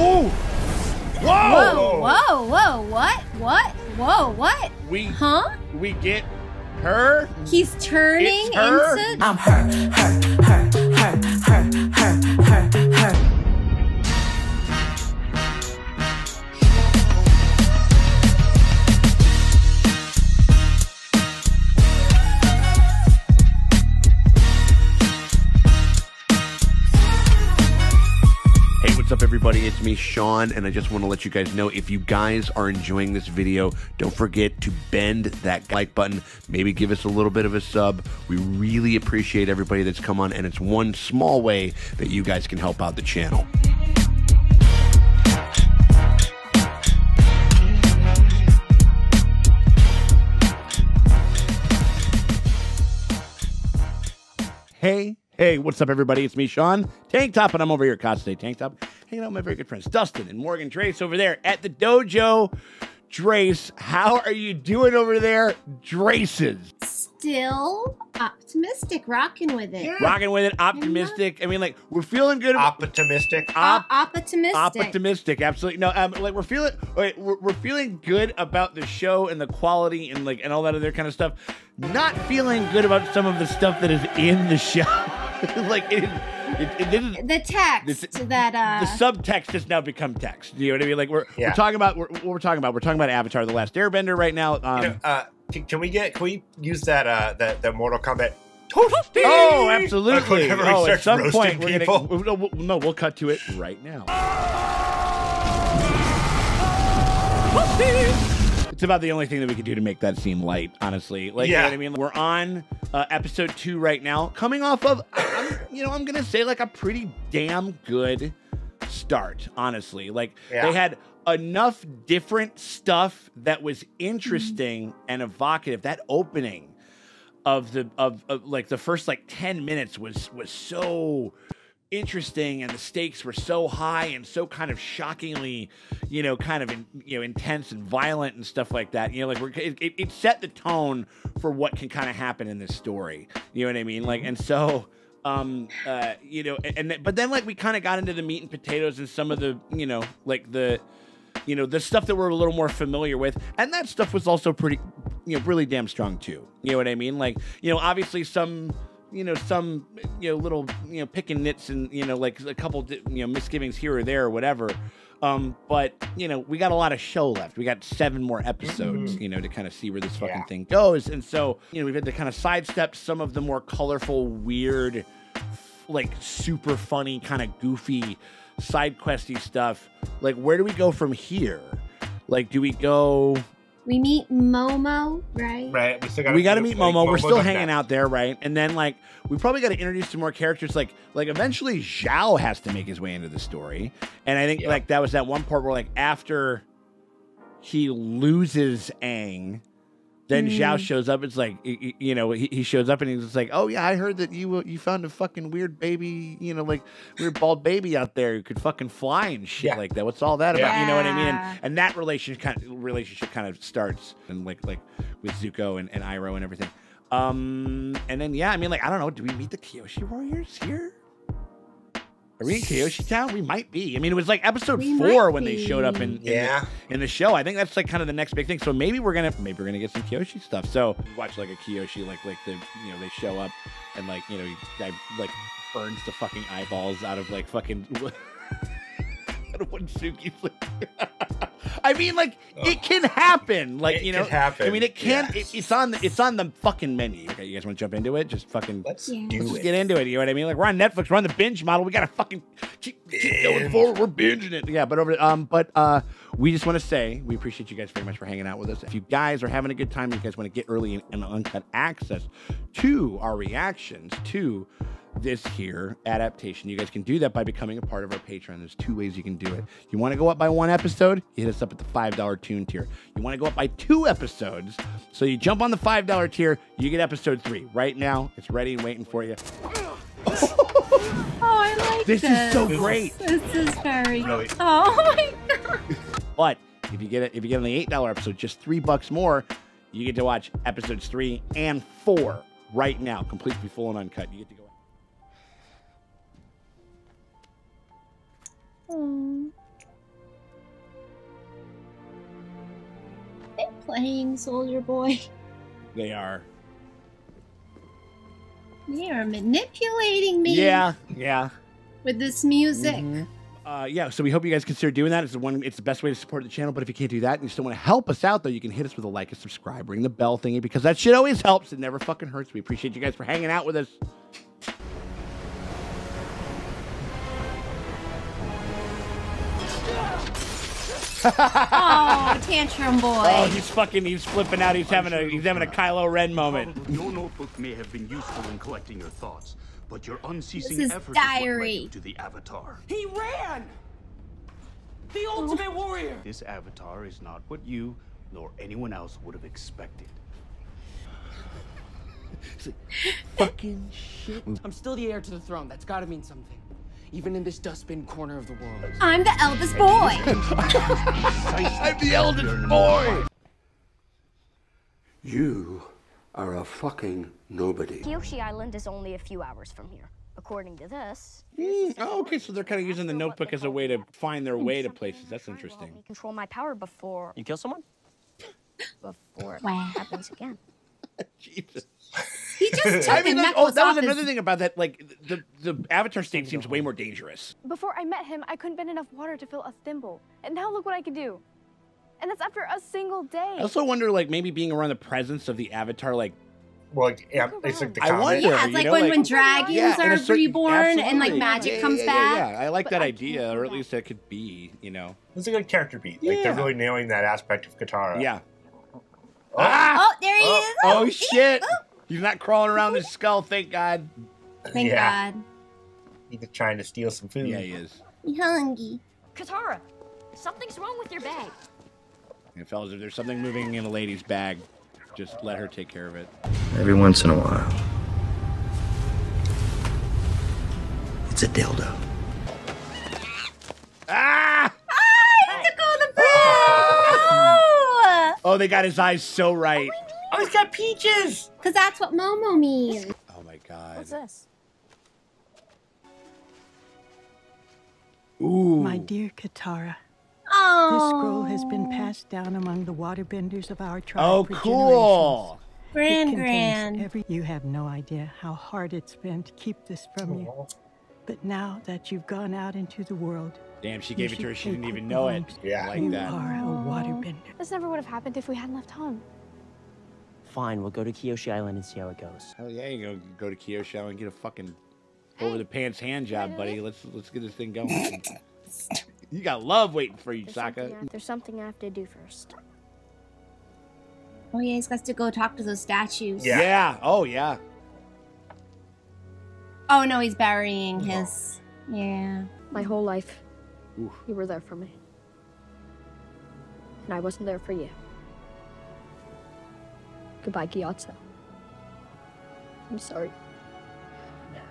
Whoa! Whoa! Whoa, whoa, whoa, what? What? Whoa, what? We Huh? we get her. He's turning It's her? into. I'm her, her, her, her, her, her, everybody? It's me, Sean, and I just want to let you guys know if you guys are enjoying this video, don't forget to bend that like button. Maybe give us a little bit of a sub. We really appreciate everybody that's come on, and it's one small way that you guys can help out the channel. Hey, hey, what's up, everybody? It's me, Sean. Tank Top, and I'm over here at Costa Tank Top, hanging out with my very good friends, Dustin and Morgan Drace over there at the dojo. Drace, how are you doing over there? Draces. Still optimistic, rocking with it. Rocking with it, optimistic. I mean, like, we're feeling good. optimistic. Op- Op- optimistic. optimistic absolutely no um like we're feeling wait, we're, we're feeling good about the show and the quality and like and all that other kind of stuff not feeling good about some of the stuff that is in the show like it, it, it didn't The text This- that uh the subtext has now become text. Do you know what I mean? Like we're we're talking about we're, what we're talking about. We're talking about Avatar: The Last Airbender right now. Um, You know, uh, can, can we get? Can we use that? Uh, that the Mortal Kombat. oh, absolutely! Oh, at starts some roasting point we're people. gonna no, we'll, no, we'll cut to it right now. It's about the only thing that we could do to make that seem light, honestly. Like, you know Yeah. what I mean? We're on uh, episode two right now, coming off of, I'm, you know, I'm gonna say like a pretty damn good start, honestly. Like, Yeah. they had enough different stuff that was interesting and evocative. That opening of the of, of like the first like 10 minutes was was so interesting and the stakes were so high and so kind of shockingly you know kind of in, you know intense and violent and stuff like that. You know like it, it it set the tone for what can kind of happen in this story. You know what i mean? Like and so um uh you know and, and but then like we kind of got into the meat and potatoes and some of the you know like the you know the stuff that we're a little more familiar with. And that stuff was also pretty you know really damn strong too. You know what i mean? Like you know obviously some you know some you know little you know picking nits and you know like a couple you know misgivings here or there or whatever. Um but you know we got a lot of show left. We got seven more episodes you know to kind of see where this fucking Yeah. thing goes. And so you know we've had to kind of sidestep some of the more colorful weird like super funny kind of goofy side questy stuff. Like where do we go from here? Like do we go we meet Momo, right? Right. We still got. we got to meet Momo. We're still hanging next. out there, right? And then like we probably got to introduce some more characters. Like like eventually Zhao has to make his way into the story, and I think Yeah. like that was that one part where like after he loses Aang. Then Mm. Zhao shows up. It's like y- y- you know he, he shows up and he's just like, "Oh yeah, I heard that you uh, you found a fucking weird baby, you know, like weird bald baby out there who could fucking fly and shit Yeah. like that. What's all that about? You know what I mean? And, and that relationship kind of relationship kind of starts and like like with Zuko and, and Iroh and everything. Um, and then yeah, I mean, like I don't know, do we meet the Kyoshi Warriors here? Are we in Kyoshi Town? We might be. I mean, it was like episode We four might when they showed up in, in, Yeah. the, in the show. I think that's like kind of the next big thing. So maybe we're gonna maybe we're gonna get some Kyoshi stuff. So watch like a Kyoshi, like like the you know they show up and like you know he guy like burns the fucking eyeballs out of like fucking. out of one Suki's I mean, like it can happen. Like It you know, can happen, I mean, it can. yes. It, it's on. The, it's on the fucking menu. Okay, you guys want to jump into it? Just fucking. Let's Yeah. do Let's it. just get into it. You know what I mean? Like we're on Netflix, we're on the binge model. We gotta fucking keep, keep going Binge. forward. We're binging it. Yeah, but over um, but uh, we just want to say we appreciate you guys very much for hanging out with us. If you guys are having a good time, you guys want to get early and, and uncut access to our reactions to this here adaptation. You guys can do that by becoming a part of our Patreon. There's two ways you can do it. You want to go up by one episode, you hit us up at the $5 tune tier. You want to go up by two episodes, so you jump on the $5 tier, you get episode three. Right now, it's ready and waiting for you. Oh, I like This this. is so great. This is very. Really? Oh my god. But if you get it, if you get on the eight dollar episode, just three bucks more, you get to watch episodes three and four right now, completely full and uncut. You get to go. Hmm. Aww. They're playing Soldier Boy. They are. They are manipulating me. Yeah, yeah. With this music. Mm -hmm. Uh, yeah, so we hope you guys consider doing that. It's the one. It's the best way to support the channel. But if you can't do that and you still want to help us out, though, you can hit us with a like, a subscribe, ring the bell thingy because that shit always helps. It never fucking hurts. We appreciate you guys for hanging out with us. Oh, tantrum boy. Oh, he's fucking. He's flipping out. He's having a. He's having a Kylo Ren moment. Your notebook may have been useful in collecting your thoughts, but your unceasing This is effort is what led diary. to the Avatar. He ran! The ultimate oh. warrior! This Avatar is not what you nor anyone else would have expected. fucking shit. I'm still the heir to the throne. That's gotta mean something. Even in this dustbin corner of the world. I'm the eldest boy. I'm the eldest boy. You are a fucking nobody. Kyoshi Island is only a few hours from here. According to this, Mm, oh, okay. So they're kind of using the notebook as a way to find their way to places. That's Trying to help interesting. me control my power before You kill someone? before it happens again. Jesus. He just took I mean, the that, oh, necklace that was another his... thing about that. Like the the Avatar state seems way more dangerous. Before I met him, I couldn't bend enough water to fill a thimble. And now look what I can do. And that's after a single day. I also wonder, like, maybe being around the presence of the Avatar, like, Well, like, yeah, it's like the I comic. wonder. Yeah, it's you like know, when, like- when dragons yeah, are certain- reborn and like magic Yeah, comes yeah, back. Yeah, yeah. I like But that I idea, or at least that. that could be, you know. It's a good character beat. Like Yeah. they're really nailing that aspect of Katara. Yeah. Oh, Oh, there he Oh, is. Oh, oh shit! Oh. He's not crawling around his skull. Thank God. Thank yeah. God. He's trying to steal some food. Yeah, he is. You hungry? Katara, something's wrong with your bag. And fellas, if there's something moving in a lady's bag, just let her take care of it. Every once in a while. It's a dildo. Ah! I took all the Oh! They got his eyes so right. Oh, he's got peaches. Because that's what Momo means. Oh my God. What's this? Ooh. My dear Katara, Oh. this scroll has been passed down among the waterbenders of our tribe Oh, for cool. generations. Grand, it contains grand. Every, you have no idea how hard it's been to keep this from you. But now that you've gone out into the world, Damn, she You gave it to her. She didn't even know it. Yeah. I like you that. are a waterbender. This never would have happened if we hadn't left home. Fine, we'll go to Kyoshi Island and see how it goes. Hell yeah, you go go to Kyoshi and get a fucking over the pants hand job, buddy. Let's let's get this thing going. you got love waiting for you, There's Sokka. something, I, there's something I have to do first. Oh yeah, he's got to go talk to those statues. Yeah. Yeah. Oh yeah. Oh no, he's burying his. Yeah. My whole life, Oof. you were there for me. And I wasn't there for you. Goodbye, Gyatso. I'm sorry.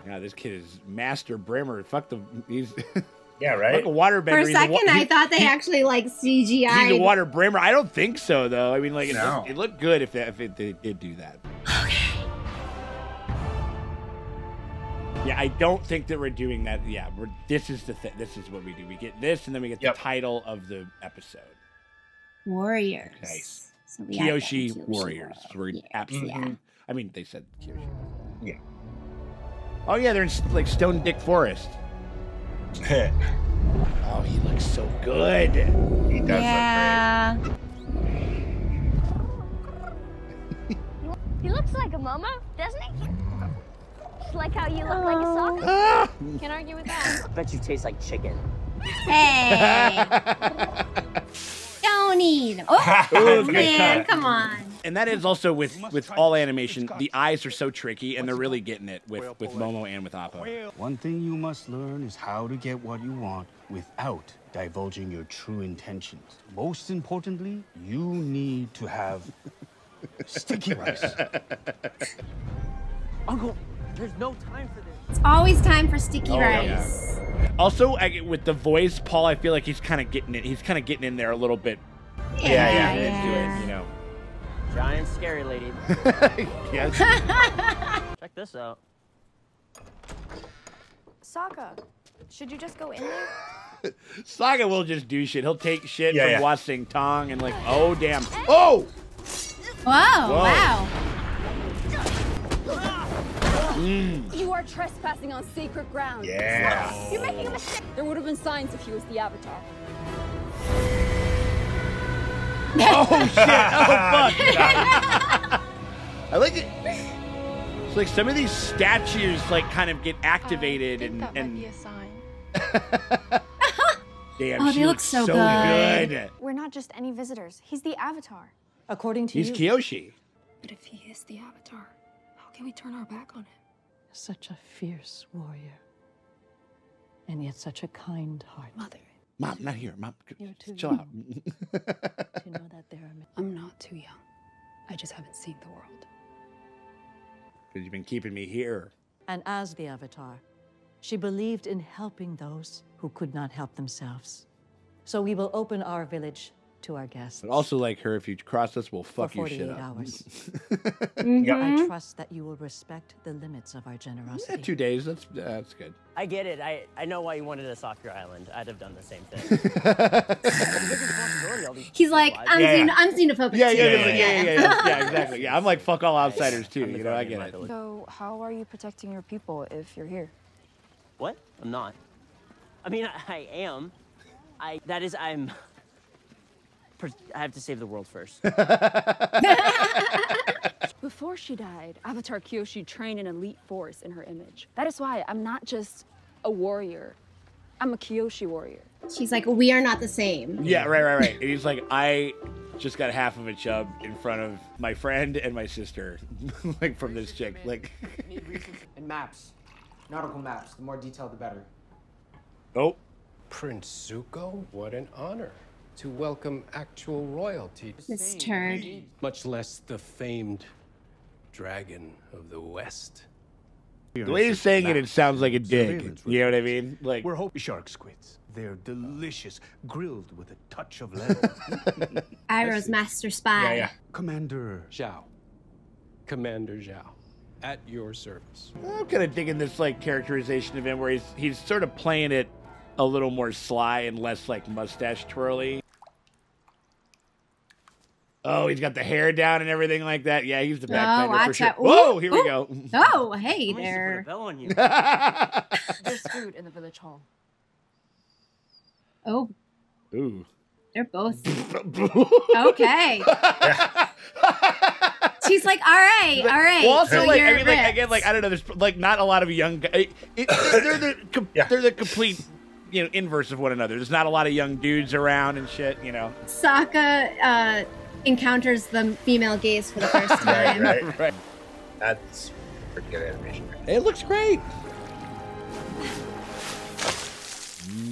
Yeah, this kid is master brimmer. Fuck the he's Yeah, like right. a waterbender. For a He's wa- second, I he- thought they he- actually like CGI. He's a water brimmer. I don't think so, though. I mean, like, it, No. looked, it looked good if, that, if it, they did do that. Yeah, I don't think that we're doing that. Yeah, we're, this is the thing. This is what we do. We get this, and then we get Yep. the title of the episode. Warriors. Nice. So we got the Kyoshi Kyoshi Warriors. World. We're Yeah. absolutely. Mm-hmm. Yeah. I mean, they said Kyoshi. Yeah. Oh yeah, they're in like Stone Dick Forest. Oh, he looks so good. he does look great. Yeah. He looks like a Momo, doesn't he? Just like how you look like a Sokka. Ah! Can't argue with that. I bet you taste like chicken. Hey. Don't eat. Oh, Ooh, man, come on. And that is also with with all animation. The eyes are so tricky, and they're really getting it with with Momo and with Appa. One thing you must learn is how to get what you want without divulging your true intentions. Most importantly, you need to have sticky rice. Uncle, there's no time for this. It's always time for sticky Oh, yeah. rice. Also, I, with the voice, Paul, I feel like he's kind of getting it. He's kind of getting in there a little bit. Yeah, yeah, into yeah. it, you know. Giant scary lady. yes. Check this out. Sokka, should you just go in there? Sokka will just do shit. He'll take shit Yeah, from yeah. Wasing Tong and like, oh damn, oh, Whoa, Whoa. wow. Mm. You are trespassing on sacred ground. Yeah. You're making a mistake. There would have been signs if he was the Avatar. Oh shit! Oh fuck! I like it. It's like some of these statues like kind of get activated and and a sign. damn, Oh, they she look looks so so good. good. We're not just any visitors. He's the Avatar. According to He's you, Kyoshi. But if he is the Avatar, how can we turn our back on him? Such a fierce warrior, and yet such a kind heart. Mother, Mom, not here. Mom, You're too chill young out. to know that there are many. I'm not too young. I just haven't seen the world. Because you've been keeping me here. And as the Avatar, she believed in helping those who could not help themselves. So we will open our village to our guests. But also like her, if you cross us, we'll fuck you shit 48 up. hours. Mhm. I trust that you will respect the limits of our generosity. yeah, generosity. two days. That's that's good. I get it. I, I know why you wanted us off your island. I'd have done the same thing. But the big responsibility, all these He's like, I'm, Yeah, xen- yeah. I'm xenophobic Yeah, too. yeah, yeah, yeah, yeah, yeah, yeah, yeah, exactly. Yeah, I'm like fuck all outsiders too. You know, I get it. So, how are you protecting your people if you're here? What? I'm not. I mean, I, I am. I that is I'm. Pr- I have to save the world first. Before she died, Avatar Kyoshi trained an elite force in her image. That is why I'm not just a warrior. I'm a Kyoshi warrior. She's like, we are not the same. Yeah, right, right, right. And he's like, I just got half of a chub in front of my friend and my sister, like from this chick. Like, And maps. Nautical maps. The more detailed, the better. oh, Prince Zuko, what an honor to welcome actual royalty, This turd. much less the famed Dragon of the West. the way he's saying it, it sounds like a dig. You know what I mean? Like, We're hoping shark squids. They're delicious, grilled with a touch of lemon. Iroh's master spy. yeah, yeah. Commander, Zhao. Commander Zhao. At your service. I'm kind of digging this like characterization of him, where he's he's sort of playing it a little more sly and less like mustache twirly. Oh, he's got the hair down and everything like that. Yeah, he's the Oh, backbender for sure. out. Ooh, Whoa, here we go. Oh, hey I used to put a there. bell on you. There's food in the village hall. Oh, Ooh. they're both okay. She's like, all right, all right. Well, also, so like, you're I mean, like, again, like, I don't know, there's like not a lot of young guys. It, they're the com- Yeah. they're the complete, you know, inverse of one another. There's not a lot of young dudes around and shit. You know, Sokka uh, encounters the female gaze for the first time. right. right? That's pretty good animation. It looks great.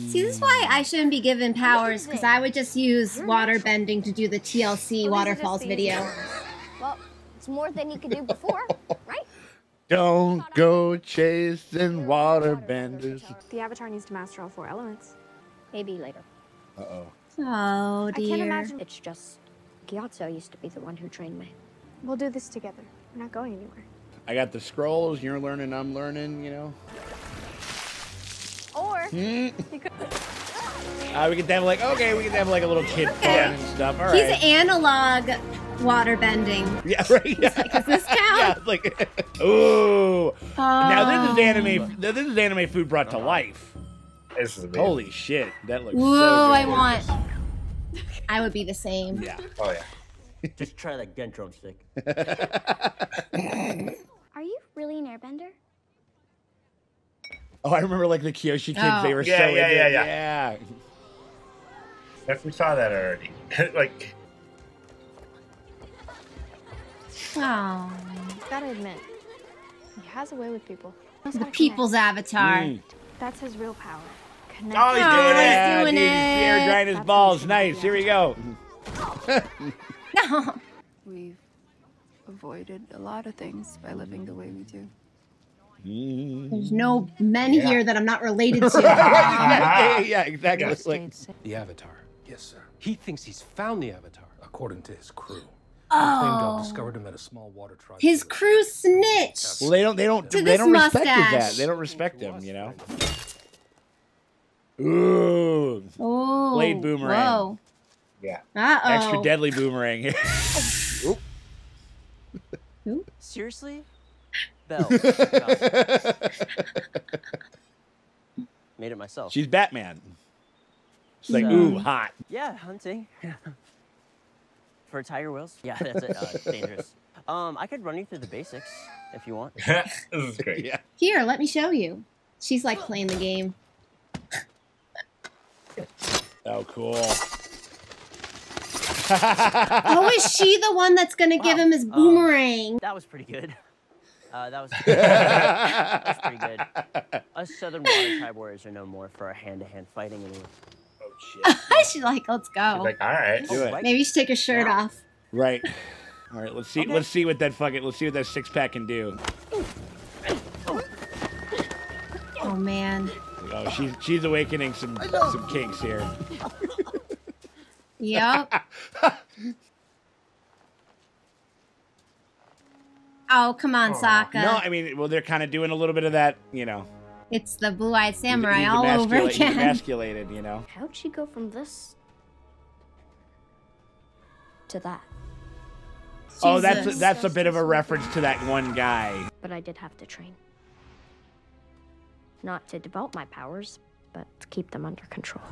See, this is why I shouldn't be given powers because I would just use water bending to do the TLC waterfalls video. Well, it's more than you could do before, right? Don't go chasing waterbenders. The Avatar needs to master all four elements. Maybe later. Uh oh. Oh dear. I dear. can't imagine. It's just Gyatso used to be the one who trained me. We'll do this together. We're not going anywhere. I got the scrolls. You're learning. I'm learning. You know. Or Hmm. Uh, we could have like okay, we could have like a little kid fun and stuff. All He's right. analog water bending. yeah, right. Yeah. Does this count? yeah, like, ooh. Now this is Oh. anime. This is anime food brought to life. This is amazing. Holy shit, that looks Whoa, so I want. I would be the same. Yeah. Oh yeah. Just try that gun stick. are you really an airbender? Oh, I remember like the Kyoshi kids. Oh. They were Yeah, so yeah, into yeah, it. yeah. yeah. Yes, we saw that already. like, Oh, Gotta admit, he has a way with people. The people's avatar. Mm. That's his real power. Connect. oh, he's Oh, doing he's it. Yeah, doing dude, he's it. air drying his That's balls. Nice. he's Here we go. No. We've avoided a lot of things by living the way we do. Mm-hmm. There's no men Yeah. here that I'm not related to. yeah, yeah, yeah, exactly. Yes. Like, The Avatar. yes, sir. He thinks he's found the Avatar. According to his crew, oh. he claimed to Oh. have discovered him at a small water tribe. His crew snitched. well, they don't. They don't. To they don't respect his that. They don't respect him. You know. Ooh, Oh. Blade boomerang. Whoa. Yeah. Uh oh. extra deadly boomerang. Oop. Who? Seriously? Bells. Bells. Made it myself. She's Batman. She's like, So- ooh, hot. Yeah, hunting. For tiger whales? Yeah, that's it. Uh, dangerous. Um, I could run you through the basics if you want. this is great. Yeah. Here, let me show you. She's like playing the game. Oh, cool. Oh, is she the one that's gonna give him his Um, boomerang? That was pretty good. Uh, that was that was pretty good. Us Southern Water Tribe warriors are known more for our hand-to-hand fighting. And oh shit! She's like, let's go. She's like, all right. Do it. Maybe you should take her shirt off. Right. All right. Let's see. Okay. Let's see what that fucking. Let's see what that six pack can do. Oh man. Oh, she's she's awakening some some kinks here. Yep. oh, come on, Sokka. No, I mean, well, they're kind of doing a little bit of that, you know. it's the blue-eyed samurai he's all over emascula- He's again. emasculated, you know. How'd she go from this to that? Oh, that's a, that's a bit of a reference to that one guy. But I did have to train. Not to develop my powers, but to keep them under control.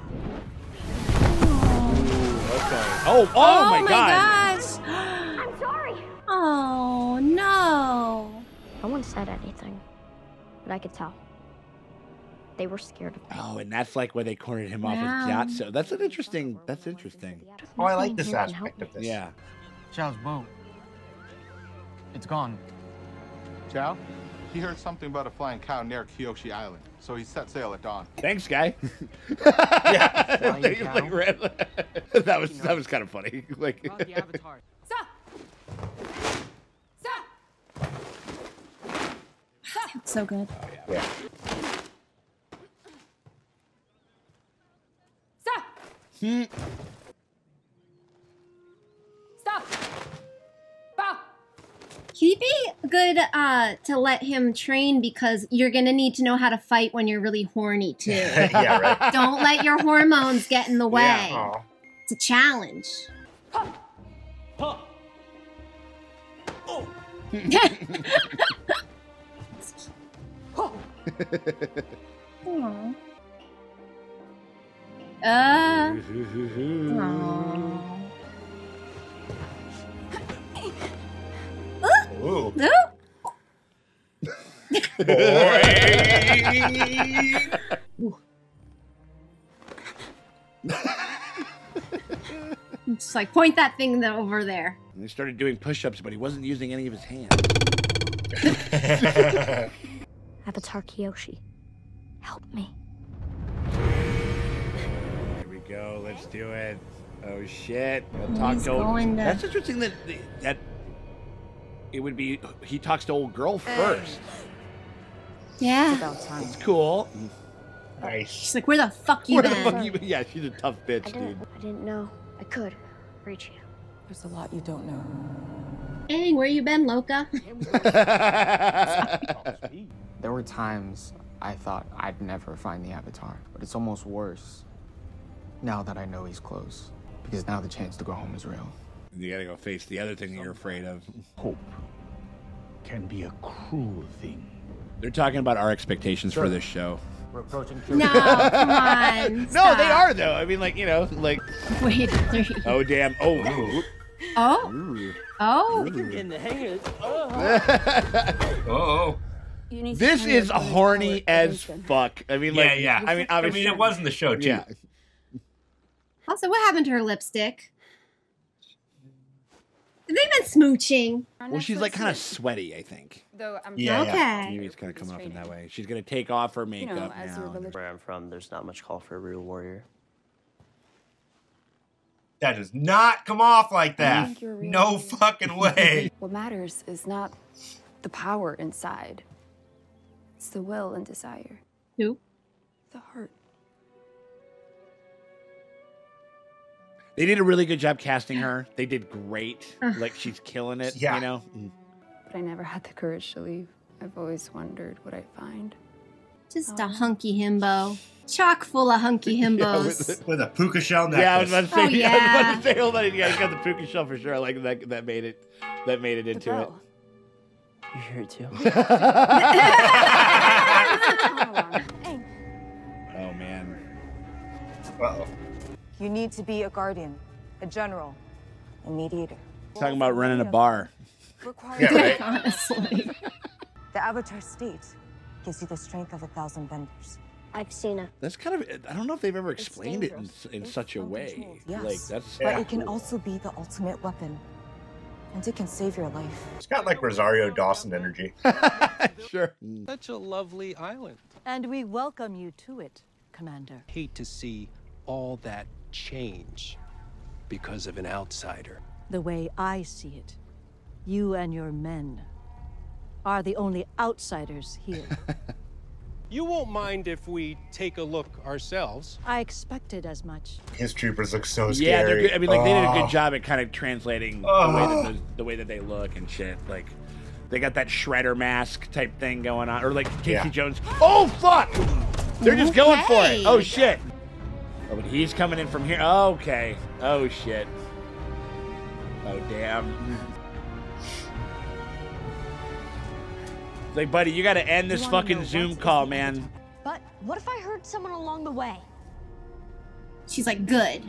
Okay. Oh, oh, oh my, god. gosh. I'm sorry. Oh no. No one said anything, but I could tell. They were scared of me. Oh, and that's like where they cornered him off Wow. with Gyatso. That's an interesting. That's interesting. Oh, I like this here can help aspect of this. Yeah. Zhao's boat. It's gone. Zhao? He heard something about a flying cow near Kyoshi Island, so he set sail at dawn. Thanks, guy. Yeah. Flying Like- cow? like ran- that was that was kind of funny. Like the Avatar. So good. Yeah. Hmm. He'd be good uh, to let him train because you're gonna need to know how to fight when you're really horny too. yeah, right. Don't let your hormones get in the way. Aw. It's a challenge. Aw. Uh. aw. Ooh. Just like point that thing th- over there. And he started doing push-ups, but he wasn't using any of his hands. Avatar Kyoshi, help me. Here we go. Let's do it. Oh shit! I'll talk He's to old. going to- That's interesting that that it would be he talks to old girl first. Yeah. It's cool. Nice. She's like, where the fuck you Where the fuck you? Yeah, she's a tough bitch, didn't, dude. I didn't know I could reach you. There's a lot you don't know. Dang, where you been, Loca? There were times I thought I'd never find the Avatar, but it's almost worse now that I know he's close. Because now the chance to go home is real. You gotta go face the other thing that you're afraid of. Hope can be a cruel thing. They're talking about our expectations for this show. We're approaching No, come on. No, stop. they are though. I mean, like you know, like Wait, three. oh damn, oh. Oh, oh. In the hang of oh. Oh. You need to This is attention horny as fuck. I mean, Yeah, like, yeah. I mean, obviously, I mean, it was in the show too. yeah. Also, what happened to her lipstick? Have they been smooching? Well, she's like kind of sweaty, I think. Though I'm Yeah, yeah. okay. Maybe it's gonna come off in that way. She's gonna take off her you know, makeup as now. religious Where I'm from, there's not much call for a real warrior. That does not come off like that. think you're a real No warrior. fucking way. What matters is not the power inside. It's the will and desire. Who? The heart. They did a really good job casting her. They did great. Like she's killing it. Yeah. You know. Mm. But I never had the courage to leave. I've always wondered what I'd find. Just a hunky himbo. Chock full of hunky himbos. with- With a puka shell necklace. Yeah, I was about to say. Oh, I was yeah. about to say. Hold on, you guys got the puka shell for sure. I like that. That made it. That made it into it. You're here too. Oh man. Uh-oh. You need to be a guardian, a general, a mediator. Talking about running a bar. Yeah, right. Honestly. The Avatar state gives you the strength of a thousand benders. I've seen it. That's kind of. I don't know if they've ever explained it in, in such a way. Yes, Like that's. but it can also be the ultimate weapon, and it can save your life. It's got like Rosario Dawson energy. sure. Such a lovely island. And we welcome you to it, Commander. Hate to see all that change because of an outsider. The way I see it, you and your men are the only outsiders here. You won't mind if we take a look ourselves. I expected as much. His troopers look so scary. Yeah, they're good. I mean, like they did a Oh. good job at kind of translating the way Oh. that the, the way that they look and shit. Like they got that shredder mask type thing going on, or like Casey Yeah. Jones. Oh fuck! They're just going for it. Oh shit! Oh, but he's coming in from here. Okay. Oh shit. Oh damn. Like, buddy, you got to end this fucking Zoom call, man. But what if I hurt someone along the way? She's like, good.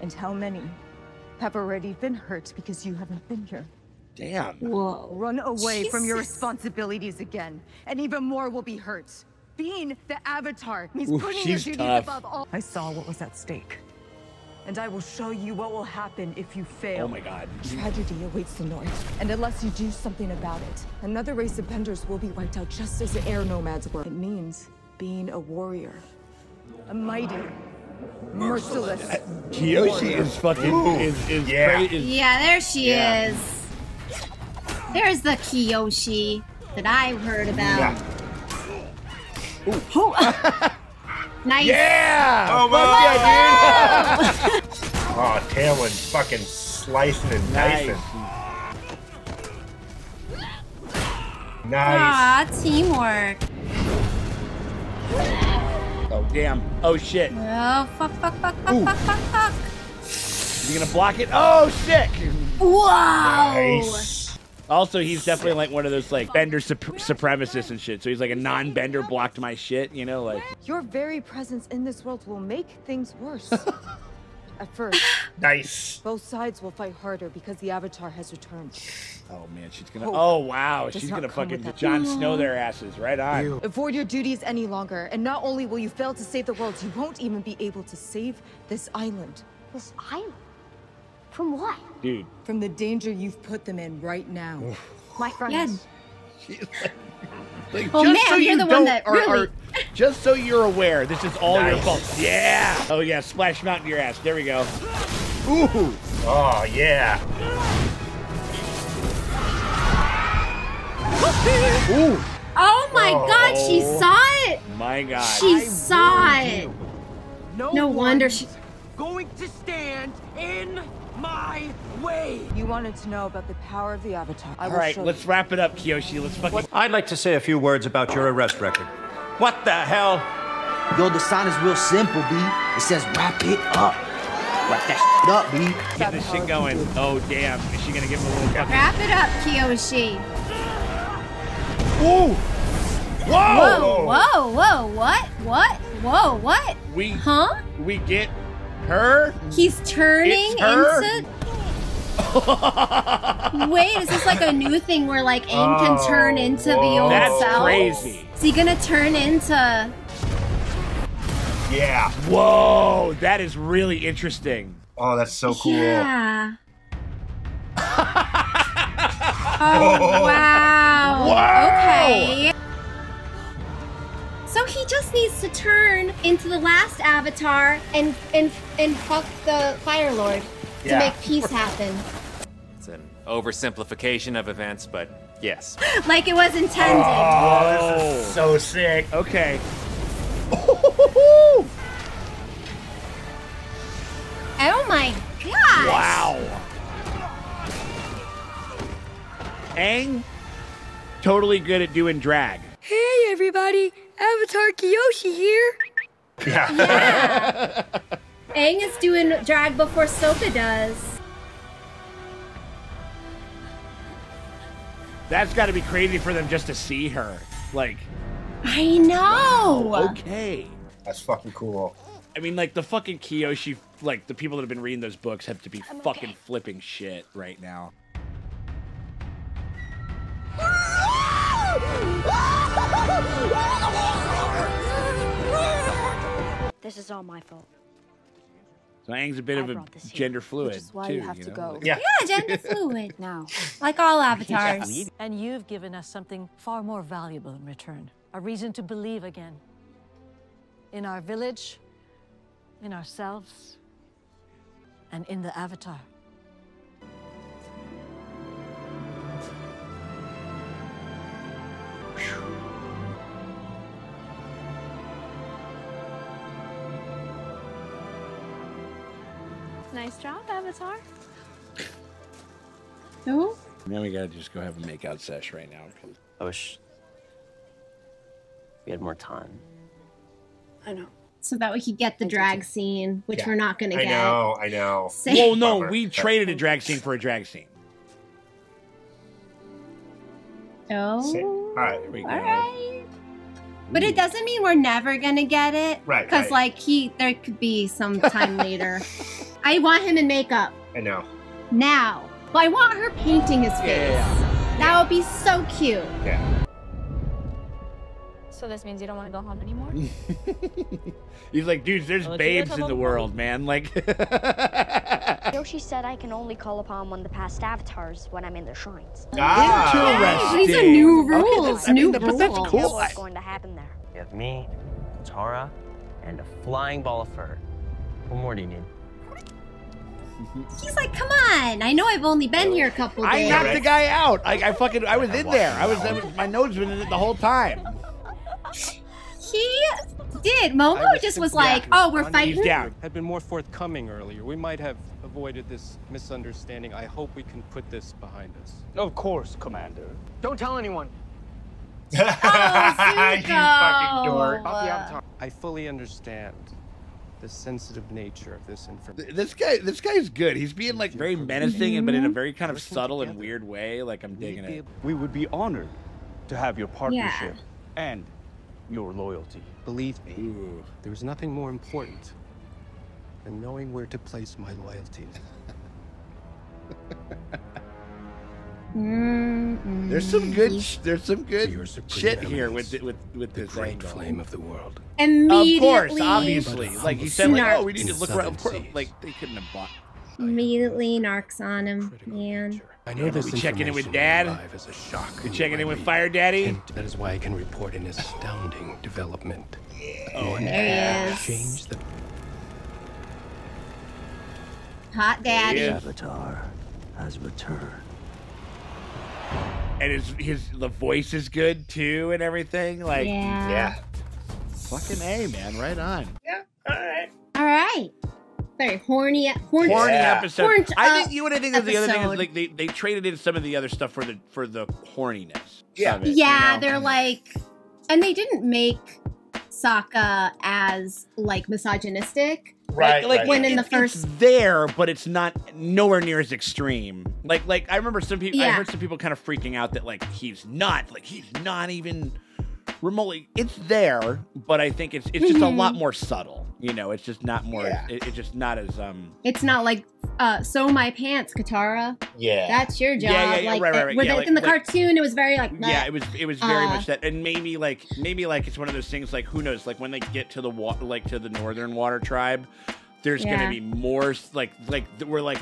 And how many have already been hurt because you haven't been here? Damn. Whoa. Run away from your responsibilities again, and even more will be hurt. Being the Avatar means Oof, putting your duties tough. above all. I saw what was at stake, and I will show you what will happen if you fail. Oh my god. Tragedy awaits the North, and unless you do something about it, another race of benders will be wiped out just as the air nomads were. It means being a warrior, a mighty, merciless. Uh, Kyoshi warrior. is fucking Ooh, is is yeah. cra- is Yeah, there she Yeah. is. There's the Kyoshi that I heard about. Yeah. Oh. nice. Yeah! Oh, Fuck yeah, dude! Oh, Tailwind fucking slicing and dicing. Nice. Aw, teamwork. Oh damn! Oh shit! Oh, fuck, fuck, fuck, fuck, Ooh. fuck, fuck, fuck. You gonna block it? Oh shit! Whoa! Nice. Also, he's definitely like one of those like bender sup- supremacists and shit. So he's like a non-bender blocked my shit. You know, like Your very presence in this world will make things worse. At first, Nice. both sides will fight harder because the Avatar has returned. oh man, she's gonna. Hope Oh wow, she's gonna fucking with. Jon Snow their asses right on. Avoid your duties any longer, and not only will you fail to save the world, you won't even be able to save this island. This island? From what? Dude, From the danger you've put them in right now. My friends. Yeah. she's like, like, Oh, just man, so you're you the one that are- really- are- just so you're aware, this is all your fault. Yeah. Oh yeah, splash mountain your ass. There we go. Ooh. Oh, yeah. Ooh. Oh my god, she Oh. saw it! My God. She saw it! No, No wonder one's she. Going to stand in my way. You wanted to know about the power of the Avatar. I All will right, show let's you. wrap it up, Kyoshi. Let's fucking. I'd like to say a few words about your arrest record. What the hell? Yo, the sign is real simple, B. It says wrap it up. Wrap that shit up, B. Get this shit going. Oh damn! Is she gonna give him a little fucking? Wrap it up, Kyoshi. Ooh! Whoa! Whoa, whoa, whoa, what? What? Whoa, what? We Huh? we get her. He's turning It's her. into. Wait, is this like a new thing where like Aang can oh, turn Oh, into the old That's self? crazy. Is he gonna turn into? Yeah. Whoa! That is really interesting. Oh, that's so cool. Yeah. oh wow. Wow. Okay. So he just needs to turn into the last avatar and and and fuck the Fire Lord to Yeah. make peace happen, It's an oversimplification of events, but yes. like it was intended. Oh, oh, this is so sick. Okay. Oh my god! Wow. Aang, totally good at doing drag. Hey everybody, Avatar Kyoshi here. Yeah. Aang is doing drag before Sokka does. That's got to be crazy for them just to see her. Like, I know. okay. That's fucking cool. I mean, like the fucking Kyoshi, like the people that have been reading those books have to be fucking flipping shit right now. This is all my fault. So Aang's a bit of a brought here, gender fluid which is why too. you have to know? go. Like- Yeah, gender fluid. Now. Like all avatars. And you've given us something far more valuable in return a reason to believe again. In our village, in ourselves, and in the Avatar. Nice job, Avatar. Who? Now we gotta just go have a makeout sesh right now. 'cause- I wish we had more time. I know. So that we could get the drag scene, which Yeah. we're not gonna I get. I know, I know. Same. Well, no, Bummer. we traded a drag scene for a drag scene. Oh. Alright. There we go. Alright. But it doesn't mean we're never gonna get it. Right, Because right. like he there could be some time later. I want him in makeup I know. now. But I want her painting his face. Yeah, yeah, yeah. That would be so cute. Yeah. So this means you don't want to go home anymore? He's like, dudes, there's I'll let you guys babes in the the world, man. Like, Kyoshi said I can only call upon one of the past avatars when I'm in their shrines. Ah. These are new Okay, that's- rules. I mean, new but rules. that's cool. What's going to happen there? You have me, Tara, and a flying ball of fur. What more do you need? He's like, come on. I know I've only been here a couple days. I days. knocked the guy out. I, I fucking, I was in there. I was, I was my nose was in it the whole time. He did. Momo I just was simply like, oh, we're fighting. Had been more forthcoming earlier. We might have avoided this misunderstanding. I hope we can put this behind us. Of course, Commander. Don't tell anyone. Oh, you fucking dork. About the Avatar. I fully understand the sensitive nature of this information. This guy, this guy's good. He's being like very menacing, and but in a mm-hmm. very kind of subtle and weird way. Like I'm digging it. We would be honored to have your partnership and your loyalty. Believe me, there's nothing more important than knowing where to place my loyalties. Mm-mm. There's some good, there's some good Your supreme shit here enemies, with with with the this great angle. flame of the world. Immediately, Of course, obviously. Like he humble said, like, oh, we need to look around. Of course, like they couldn't have bought. Immediately narcs on him, man. I know Yeah, this we checking in with information Dad? live as a shock. We checking in with Fire Daddy. And that is why I can report an astounding development. Oh, One There he is. Change the Hot daddy. Avatar has returned. And his his the voice is good too, and everything. Like, Yeah. Yeah. fucking a man, right on. Yeah. All right. All right. Very horny. Horny, Horny Yeah. episode. Horned I uh, think you know what I think is the other thing is like they, they traded in some of the other stuff for the for the horniness. Yeah. of it, you Yeah, know? they're like, and they didn't make Sokka as like misogynistic. Right. like right. when in the first it's first- there, but it's not nowhere near as extreme. Like like I remember some people I heard some people kind of freaking out that like he's not like he's not even remotely it's there, but I think it's it's just a Mhm. lot more subtle. You know, it's just not more Yeah. it, it's just not as um It's not like, uh, sew my pants, Katara. yeah. That's your job. Yeah, yeah, yeah, like, right, right, right. with Yeah, the- like- in the like- cartoon, it was very like, yeah, it was it was very Uh, much that, and maybe like maybe like it's one of those things like who knows like when they get to the water like to the northern water tribe, there's Yeah. gonna be more like like we're like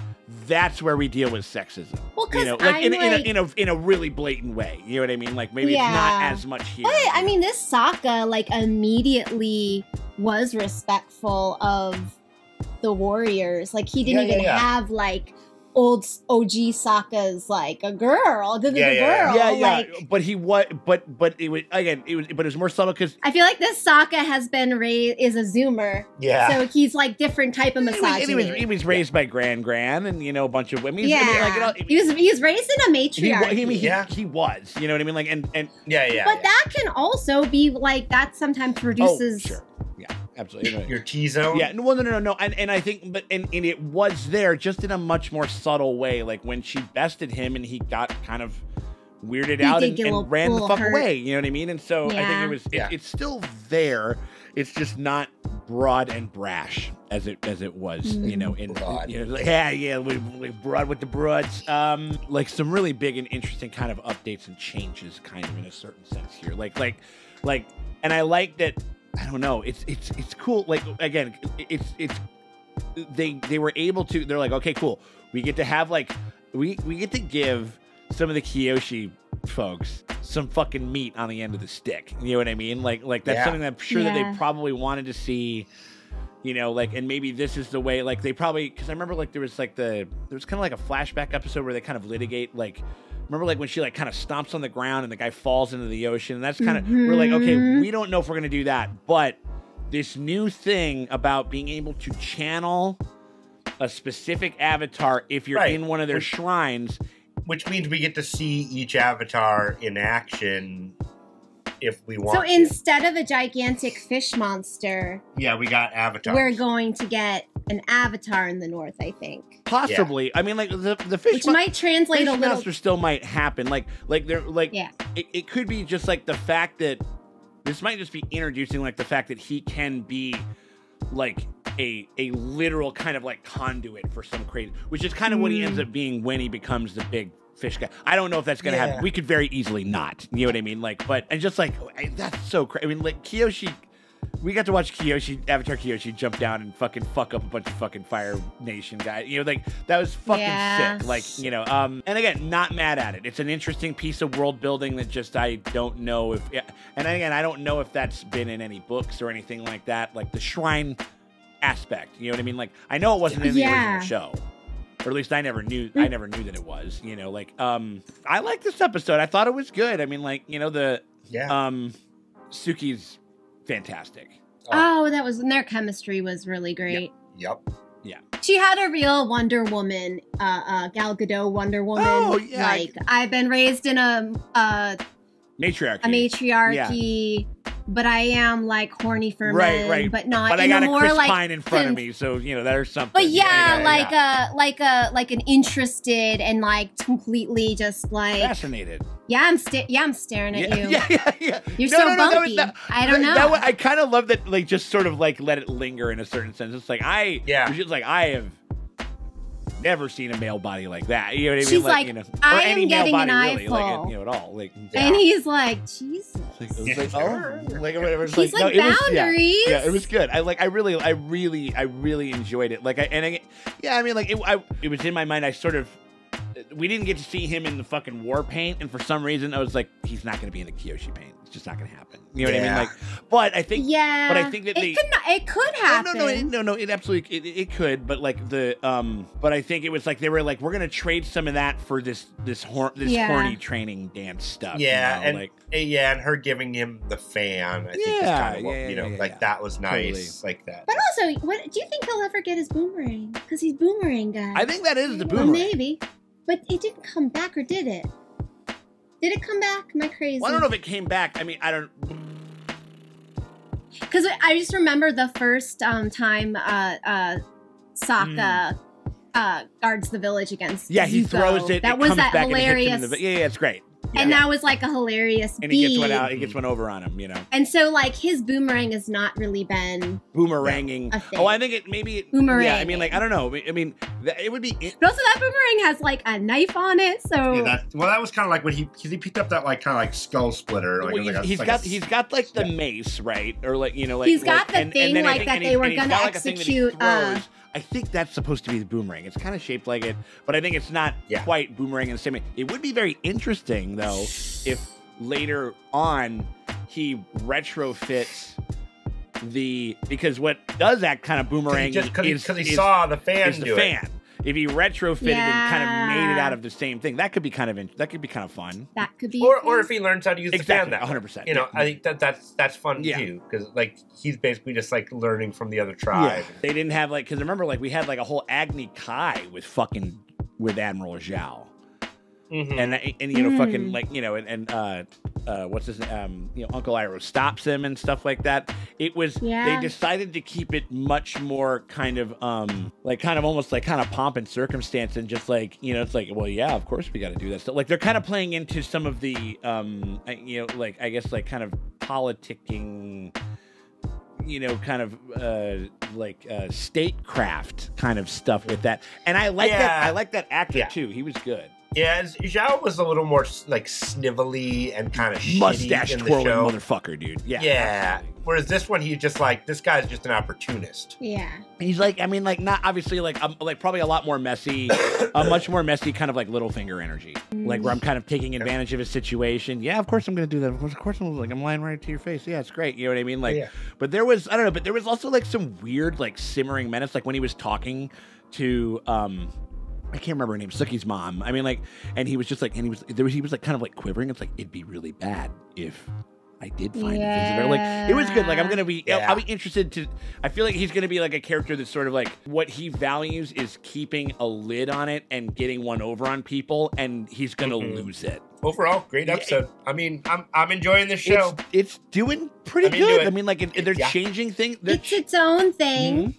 that's where we deal with sexism. Well, you 'cause know, like in, I'm in, a, like- in a in a really blatant way. You know what I mean? Like maybe it's not as much here. But I mean, this Sokka like immediately was respectful of the warriors. Like he didn't Yeah, yeah, even yeah. have like old OG Sokka's like a girl, a good yeah, yeah, girl. yeah, yeah. Like but he what? But but it was again. It was, but it was more subtle because I feel like this Sokka has been raised is a Zoomer. Yeah. So he's like different type of he was, he was, he was raised by Gran Gran and you know a bunch of women. He's- yeah. I mean, like, you know, he was he was raised in a he, wa- matriarchy. he, he, he was. You know what I mean? Like and and yeah, yeah. but that can also be like that sometimes produces Oh, sure. Yeah, absolutely. Your T zone. Yeah, no, well, no, no, no, no, and and I think, but and, and it was there just in a much more subtle way. Like when she bested him, and he got kind of weirded He out and, and ran the fuck hurt. away. You know what I mean? And so I think it was. It, Yeah. It's still there. It's just not broad and brash as it as it was. You know, in you know, like, yeah, yeah, we, we broad with the broads. Um, like some really big and interesting kind of updates and changes, kind of in a certain sense here. Like like like, and I like that. I don't know. It's it's it's cool. Like again, it's it's they they were able to. They're like, okay, cool. We get to have like we we get to give some of the Kyoshi folks some fucking meat on the end of the stick. You know what I mean? Like like that's Yeah. something that I'm sure that they probably wanted to see. You know, like, and maybe this is the way. Like, they probably because I remember like there was like the there was kind of like a flashback episode where they kind of litigate like. Remember, like when she like kind of stomps on the ground and the guy falls into the ocean. And that's kind of we're like, okay, Mhm. we don't know if we're gonna do that, but this new thing about being able to channel a specific avatar if you're Right. in one of their Which- shrines. Which means we get to see each avatar in action if we want. So to. instead of a gigantic fish monster, yeah, we got Avatar. we're going to get an avatar in the north. I think. Possibly, I mean, like the the fish, Which mon- might translate fish a little- monster still might happen. Like like they're like Yeah. It, it could be just like the fact that this might just be introducing like the fact that he can be like a a literal kind of like conduit for some crazy, which is kind of what he ends Mm. up being when he becomes the big fish guy. I don't know if that's gonna Yeah. happen. We could very easily not. You know what I mean? Like, but and just like I- that's so crazy. I mean, like Kyoshi. We got to watch Kyoshi, Avatar Kyoshi, jump down and fucking fuck up a bunch of fucking Fire Nation guys. You know, like that was fucking Yeah. sick. Like, you know, um, and again, not mad at it. It's an interesting piece of world building that just I don't know if, and again, I don't know if that's been in any books or anything like that. Like the shrine aspect, you know what I mean? Like I know it wasn't in the Yeah. original show. Or at least I never knew I never knew that it was, you know, like um I like this episode. I thought it was good. I mean like, you know, the yeah. um Suki's fantastic. Oh, that was and their chemistry was really great. Yep. Yeah. She had a real Wonder Woman, uh, uh, Gal Gadot Wonder Woman. Oh, yeah, Like I've been raised in a a, Matriarchy. a matriarchy, but I am like horny for right, men, right. but not But I in got a a more Chris like. Pine in front of me, so you know there's something. But yeah, yeah, like yeah. a like a like an interested and like completely just like fascinated. yeah, I'm sta- yeah, I'm staring at Yeah, you. yeah, yeah, yeah. You're No, so no, no, bumpy. that- I don't know. that wa- I kind of love that, like, just sort of like let it linger in a certain sense. It's like I, yeah, it's just like I have never seen a male body like that. You know what I mean? She's like, you know, I am any male getting body an really, like you know, at all. Like, And he's like, Jesus. It's like, oh, like whatever. It's He's like, it was- yeah, boundaries. Yeah, it was good. I like. I really, I really, I really enjoyed it. Like, I and I, yeah, I mean, like, it, I, it was in my mind. I sort of, we didn't get to see him in the fucking war paint, and for some reason, I was like, he's not going to be in the Kyoshi paint. It's just not going to happen. You know what I mean? Like, but I think, Yeah. but I think that it they. could not, it could happen. no, no, it, no, no. It absolutely, it, it could, but like the, um, but I think it was like they were like, we're gonna trade some of that for this, this hor- this Yeah. horny training dance stuff. you Yeah, know, and like, eh, yeah, and her giving him the fan, I think, is Yeah, kind of what, yeah, you know, yeah, like yeah. that was nice, like that. But also, what do you think he'll ever get his boomerang? Because he's boomerang guy. I think that is the Well, boomerang. maybe, but it didn't come back, or did it? Did it come back? Am I crazy? Well, I don't know if it came back. I mean, I don't. Because I just remember the first um, time uh, uh, Sokka uh, guards the village against. Yeah, he Zuko. throws it. That it was comes that back and hits him in hilarious. the- yeah, yeah, it's great. And Yeah. that was like a hilarious and he gets beat. one out. He gets one over on him. You know, And so, like, his boomerang has not really been. boomeranging. A thing. Oh, I think it maybe. It, Yeah, I mean, like I don't know. I mean, it would be. It, But also, that boomerang has like a knife on it, so. Yeah, that, well, that was kind of like when he 'cause he picked up that like kind of like skull splitter. Like, well, like a- he's like got a- he's got like the mace, right? Or like you know, like He's got like- the and- and thing, then I like, think- that and they he's- were and gonna got, like, a thing that he execute, uh, throws. I think that's supposed to be the boomerang. It's kind of shaped like it, but I think it's not quite boomerang in the same way. It would be very interesting though if later on he retrofits the because what does that kind of boomerang just- 'cause he- is he is- saw the fan the do it. Fan. if he retrofitted and kind of made it out of the same thing, that could be kind of in, that could be kind of fun. That could be. Or, or if he learns how to use Exactly, the fan that 100%, You know, yeah. I think that that's that's fun Yeah. too because like he's basically just like learning from the other tribe. They didn't have like because remember like we had like a whole Agni Kai with fucking with Admiral Zhao. Mhm. And and you know fucking Mm. like you know and, and uh uh what's his um you know Uncle Iroh stops him and stuff like that. It was Yeah. they decided to keep it much more kind of um like kind of almost like kind of pomp and circumstance and just like you know it's like well yeah of course we got to do that stuff like they're kind of playing into some of the um you know like I guess like kind of politicking you know, kind of uh, like uh, statecraft kind of stuff with that. And I like that. I like that actor too. He was good. Yeah, Zhao was a little more like snivelly and kind of Mustache in the twirling show. motherfucker, dude. Yeah. Yeah. Whereas this one, he's just like this guy's just an opportunist. Yeah. He's like, I mean, like not obviously like um, like probably a lot more messy, a much more messy kind of like Littlefinger energy, like where I'm kind of taking advantage of a situation. Yeah, of course I'm gonna do that. Of course, of course I'm like I'm lying right to your face. Yeah, it's great. You know what I mean? Like, Yeah. but there was I don't know, but there was also like some weird like simmering menace, like when he was talking to um. I can't remember her name, Suki's mom. I mean, like, and he was just like, and he was, there was, he was like, kind of like quivering. It's like, it'd be really bad if I did find a visitor. Like, it was good. Like, I'm gonna be, Yeah. I'll be interested to. I feel like he's gonna be like a character that's sort of like what he values is keeping a lid on it and getting one over on people, and he's gonna Mhm. lose it. Overall, great episode. I mean, I'm I'm enjoying the show. It's, it's doing pretty I'm good. it. I mean, like, it, they're Yeah. changing things. They're It's its own thing.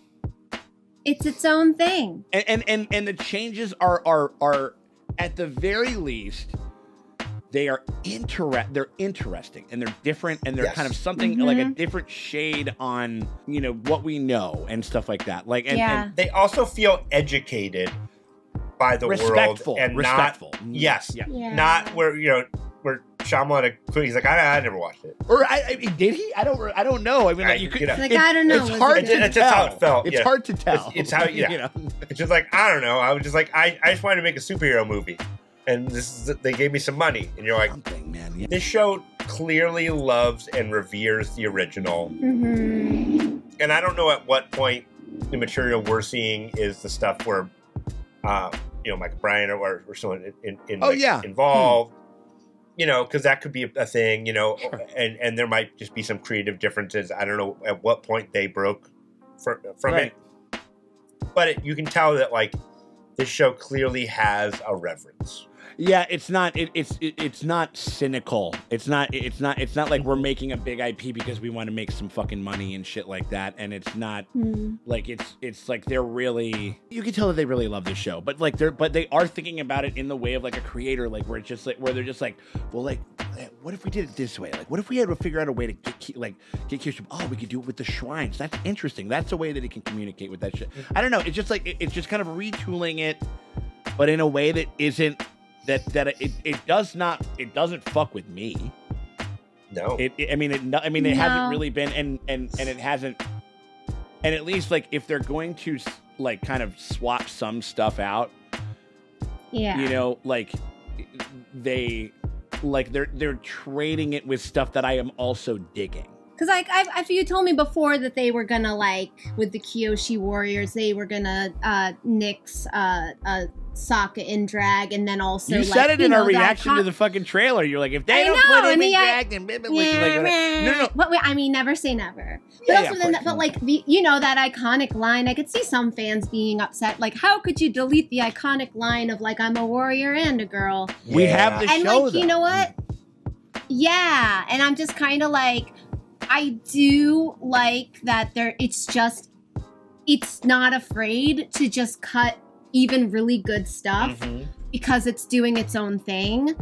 It's its own thing. and and and, and the changes are are are at the very least they are inter- they're interesting and they're different and they're Yes. kind of something like a Mhm. different shade on you know what we know and stuff like that like and, Yeah. and They also feel educated by the Respectful, world and respectful. not yes, Yeah. Yeah. not where you know where Shyamalan he's like I, I never watched it. or I, I did he I don't I don't know I mean I- like you could you know. Like, I don't know, it's hard it to? It's just how tell. it felt. it's yeah. hard to tell It's, it's how yeah. you know It's just like I don't know. I was just like I, I just wanted to make a superhero movie, and this is, they gave me some money, and you're like, something man yeah. this show clearly loves and reveres the original, hmm and I don't know at what point the material we're seeing is the stuff where, uh, you know, Michael Bryan or, or someone in, in, in Oh, like, yeah. involved. You know, because that could be a, a thing. You know, and and there might just be some creative differences. I don't know at what point they broke fr- from Right. it, but it, you can tell that like this show clearly has a reverence. Yeah, it's not. It, it's it, it's not cynical. It's not. It's not. It's not like we're making a big IP because we want to make some fucking money and shit like that. And it's not Mm. like it's it's like they're really. You can tell that they really love this show, but like they're but they are thinking about it in the way of like a creator, like where it's just like where they're just like, well, like what if we did it this way? Like what if we had to figure out a way to get like get Kirsten? Oh, we could do it with the shrines. That's interesting. That's a way that he can communicate with that shit. I don't know. It's just like it, it's just kind of retooling it but in a way that isn't that that it, it does not it doesn't fuck with me. No, It, it- I mean it I mean it hasn't really been and and and it hasn't and at least like if they're going to like kind of swap some stuff out, Yeah. you know, like they like they're they're trading it with stuff that I am also digging. Because like I've, I've you told me before that they were gonna like with the Kyoshi Warriors they were gonna uh nix uh uh Sokka in drag and then also you like, said it in know, our reaction to the fucking trailer. You're like, if they I don't know, put him in i- drag, then blah, blah, blah, Yeah, like, no, no, no. But wait, I mean, never say never. But Yeah, yeah, also, of then, but like the, you know that iconic line, I could see some fans being upset. Like, how could you delete the iconic line of like I'm a warrior and a girl? We have the and show. like, you know what? Yeah, and I'm just kind of like, I do like that there. It's just, it's not afraid to just cut even really good stuff Mm-hmm. because it's doing its own thing,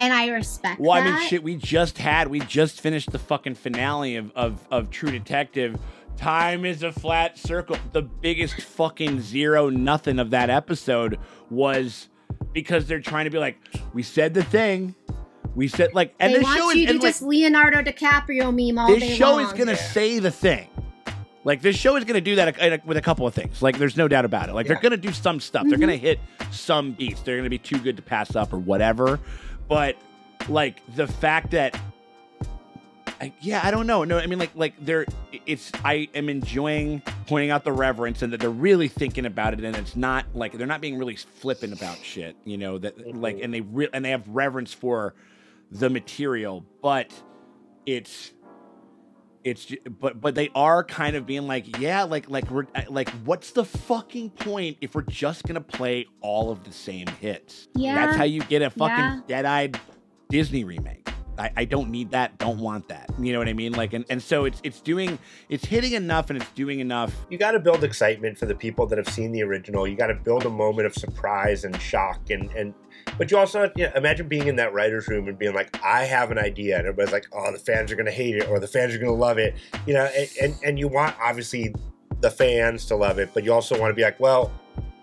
and I respect Well, that. I mean, shit, we just had, we just finished the fucking finale of, of, of True Detective. Time is a flat circle. The biggest fucking zero nothing of that episode was because they're trying to be like, we said the thing. We said, like, and they this want show is, you to and, like, just Leonardo DiCaprio meme all this day show long. is going to say the thing. Like, this show is going to do that a- a- with a couple of things. Like, there's no doubt about it. Like, they're going to do some stuff. They're going to mm-hmm. hit some beats. They're going to be too good to pass up or whatever. But, like, the fact that I, yeah, I don't know. No, I mean, like, like they're. It's. I am enjoying pointing out the reverence and that they're really thinking about it, and it's not like they're not being really flippant about shit. You know that like, mm-hmm. and they re- and they have reverence for the material, but it's it's ju- but but they are kind of being like yeah like like we're uh, like what's the fucking point if we're just gonna play all of the same hits Yeah. that's how you get a fucking Yeah. dead-eyed disney remake I, I don't need that don't want that you know what i mean like and, and so it's it's doing it's hitting enough and it's doing enough you got to build excitement for the people that have seen the original. You got to build a moment of surprise and shock, and and but you also you know, imagine being in that writers' room and being like, I have an idea, and everybody's like, oh, the fans are gonna hate it or the fans are gonna love it, you know, and and, and you want obviously the fans to love it, but you also want to be like, well,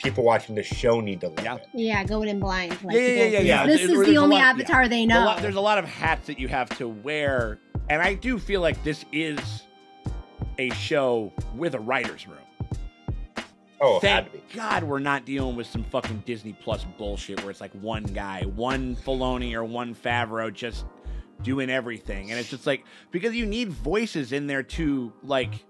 people watching the show need to love it. Yeah, going in blind. Like, yeah, yeah, yeah, yeah. This There- is there's the only lot- yeah. avatar they There's a know. lot- there's a lot of hats that you have to wear, and I do feel like this is a show with a writers' room. Oh, Thank had to be. God we're not dealing with some fucking Disney Plus bullshit where it's like one guy, one Filoni or one Favreau just doing everything, and it's just like because you need voices in there to like.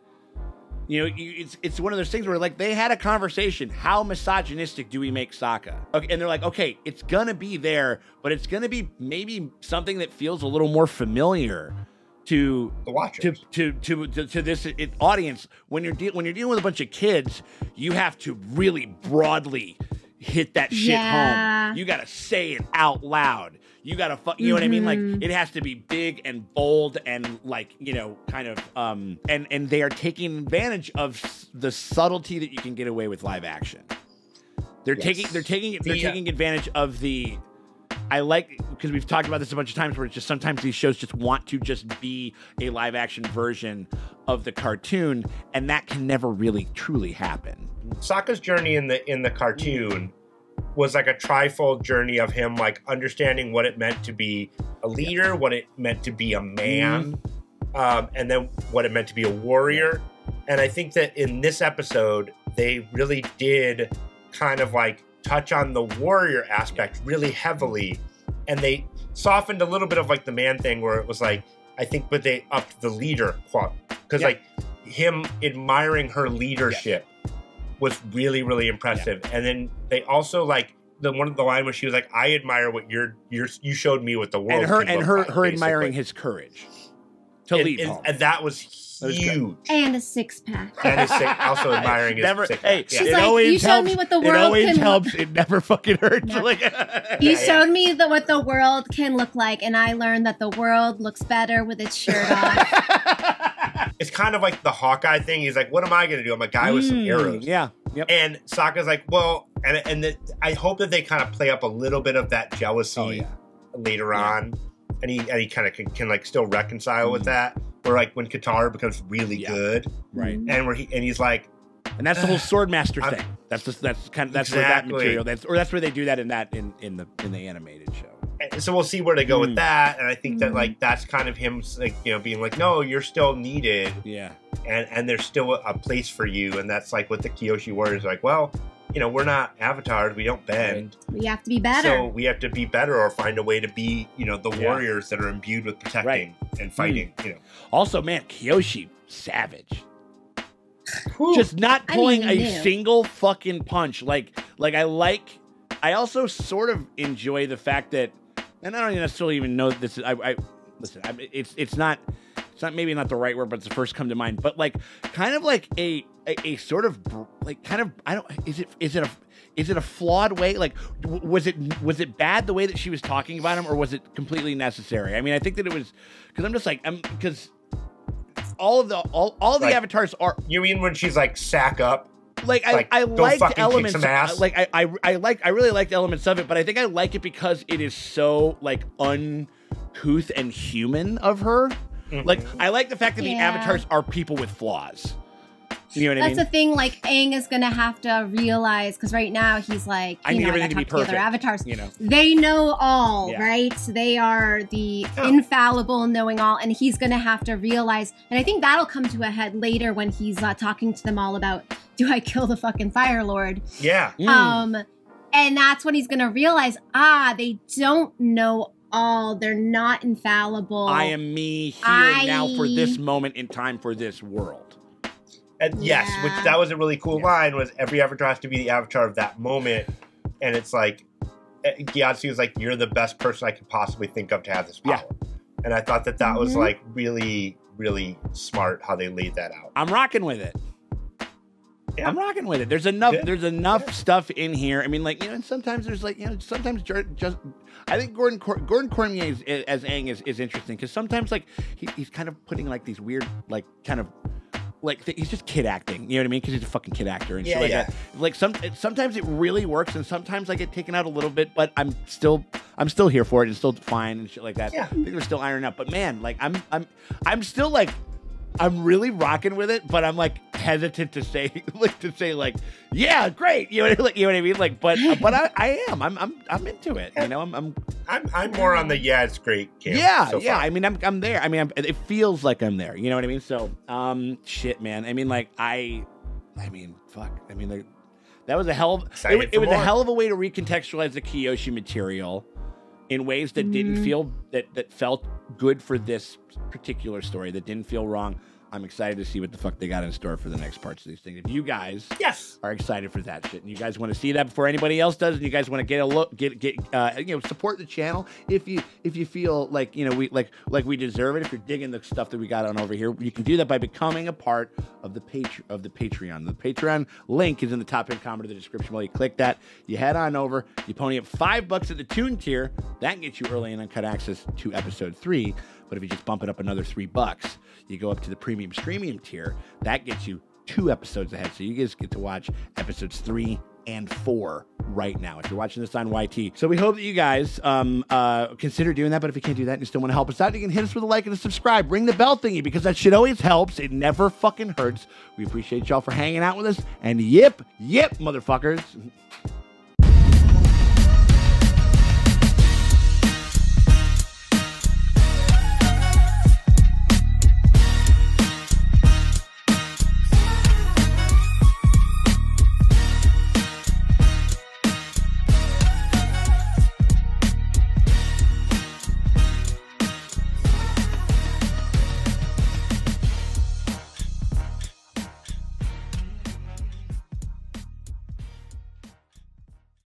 You know, you, it's it's one of those things where like they had a conversation. How misogynistic do we make Sokka? Okay, and they're like, okay, it's gonna be there, but it's gonna be maybe something that feels a little more familiar to the watchers, to to to, to, to this audience. When you're de- when you're dealing with a bunch of kids, you have to really broadly hit that shit Yeah. home. You gotta say it out loud. You gotta fuck. You know what I mean? Like Mhm. it has to be big and bold and like you know, kind of. Um, and and they are taking advantage of s- the subtlety that you can get away with live action. They're Yes. taking they're taking they're The, uh, taking advantage of the. I like because we've talked about this a bunch of times where it's just sometimes these shows just want to just be a live action version of the cartoon, and that can never really truly happen. Sokka's journey in the in the cartoon was like a trifold journey of him like understanding what it meant to be a leader, what it meant to be a man, um, and then what it meant to be a warrior. And I think that in this episode, they really did kind of like touch on the warrior aspect really heavily, and they softened a little bit of like the man thing where it was like I think, but they upped the leader qual because Yeah. like him admiring her leadership was really really impressive. And then they also like the one of the line where she was like i admire what you're you're you showed me what the world and her and her like, her admiring his courage to and, lead and, and that was That was good. Huge and a six pack. and his sick, also admiring his Never, sick hey, yeah. She's it like, always "You showed helps. me what the it world always can- helps. It never fucking hurts. Like, You Yeah, yeah. showed me the, what the world can look like, and I learned that the world looks better with its shirt off. it's kind of like the hawkeye thing he's like what am i gonna do i'm a guy with some Mm, arrows Yeah. Yep. and Sokka's like well and and the, i hope that they kind of play up a little bit of that jealousy Oh, yeah. later on and he and he kind of can, can like still reconcile with Mm. that where like when Katara becomes really Yeah. good Right. and where he and he's like And that's the whole Swordmaster I'm- thing. That's just that's kind of that's where that material. That's or that's where they do that in that in in the in the animated show. and so we'll see where they go Mm. with that and i think Mm. that like that's kind of him like you know being like no you're still needed Yeah. and and there's still a, a place for you and that's like what the kyoshi warriors are like well you know we're not avatars we don't bend we have to be better. so we have to be better or find a way to be you know the Yeah. warriors that are imbued with protecting and fighting hmm. you know Also, man, Kyoshi savage. Whew. Just not I pulling mean, a knew. single fucking punch. Like like I like. I also sort of enjoy the fact that, and I don't necessarily even know this is. I, I listen. I, it's it's not. It's not maybe not the right word, but it's the first come to mind. But like, kind of like a a, a sort of like kind of I don't. Is it is it a is it a flawed way? Like, w- was it was it bad the way that she was talking about him, or was it completely necessary? I mean, I think that it was because I'm just like I'm because all of the all all the Like- avatars are you mean when she's like sack up like I, Like, I go liked fucking kick elements some ass? like I, I I like I really liked elements of it, but I think I like it because it is so like uncouth and human of her. Mm-hmm. Like I like the fact that the avatars are people with flaws. You know what I That's mean? the thing. Like Aang is gonna have to realize because right now he's like, I you need know, everything I to be gotta talk to the other avatars. you know. They know all, Yeah. right? They are the infallible knowing all, and he's gonna have to realize. And I think that'll come to a head later when he's uh, talking to them all about, do I kill the fucking Fire Lord? yeah Mm. Um, and that's when he's gonna realize, ah, they don't know all. They're not infallible. I am me here I- now for this moment in time for this world. And yes, which that was a really cool line was every avatar has to be the avatar of that moment. And it's like eh, Gyatso is like, You're the best person I could possibly think of to have this power. And I thought that that was Mhm. like really, really smart how they laid that out. I'm rocking with it. I'm rocking with it. There's enough. There's enough stuff in here. I mean, like you know, and sometimes there's like you know, sometimes just. I think Gordon Cor- Gordon Cormier is, as Aang is, is interesting because sometimes like he, he's kind of putting like these weird like kind of like th- he's just kid acting. You know what I mean? Because he's a fucking kid actor and Yeah, shit like yeah. that. Like some sometimes it really works and sometimes I get taken out a little bit, but I'm still I'm still here for it. It's still fine and shit like that. Yeah. I think we're still ironing up, But man, like I'm I'm I'm still like I'm really rocking with it, but I'm like hesitant to say like to say like yeah, great. You know, like you know what I mean? Like, but but I, I am. I'm I'm I'm into it. You know, I'm I'm I'm I'm more on the yeah, it's great camp. yeah, so yeah. far. I mean, I'm I'm there. I mean, I'm, it feels like I'm there. You know what I mean? So, um, shit, man. I mean, like I, I mean, fuck. I mean, like that was a hell. Of, it, Excited wa- it for was a hell of a way to recontextualize the Kyoshi material in ways that didn't Mm-hmm. Mhm. feel that that felt good for this particular story. That didn't feel wrong. I'm excited to see what the fuck they got in store for the next parts of these things. If you guys yes are excited for that shit, and you guys want to see that before anybody else does, and you guys want to get a look, get get uh, you know support the channel if you if you feel like you know we like like we deserve it. If you're digging the stuff that we got on over here, you can do that by becoming a part of the page of the Patreon. The Patreon link is in the top end comment of the description. While you click that, you head on over. You pony up five bucks at the Tune tier. That gets you early and uncut access to episode three. But if you just bump it up another three bucks, you go up to the premium streaming tier. That gets you two episodes ahead. So you guys get to watch episodes three and four right now if you're watching this on YT. So we hope that you guys um, uh, consider doing that. But if you can't do that and you still want to help us out, you can hit us with a like and a subscribe. Ring the bell thingy because that shit always helps. It never fucking hurts. We appreciate y'all for hanging out with us. And yip, yip, motherfuckers.